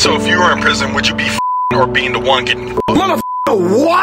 So if you were in prison, would you be or being the one getting Motherfucker, what?